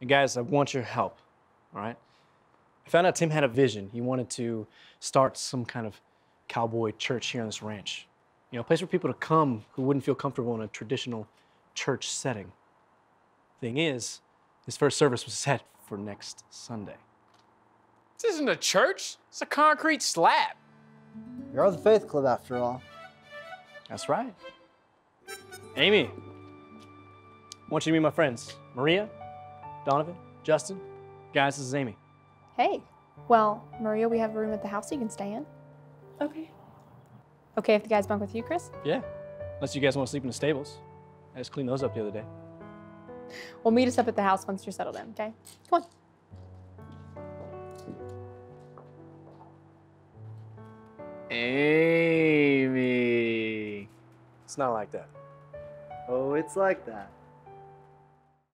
And guys, I want your help, all right? I found out Tim had a vision. He wanted to start some kind of cowboy church here on this ranch. You know, a place for people to come who wouldn't feel comfortable in a traditional church setting. Thing is, his first service was set for next Sunday. This isn't a church. It's a concrete slab. You're the Faith Club after all. That's right. Amy, I want you to meet my friends Maria, Donovan, Justin. Guys, this is Amy. Hey. Well, Maria, we have a room at the house you can stay in. Okay. Okay if the guys bunk with you, Chris? Yeah, unless you guys want to sleep in the stables. I just cleaned those up the other day. Well, meet us up at the house once you're settled in, okay? Come on. Amy. It's not like that. Oh, it's like that.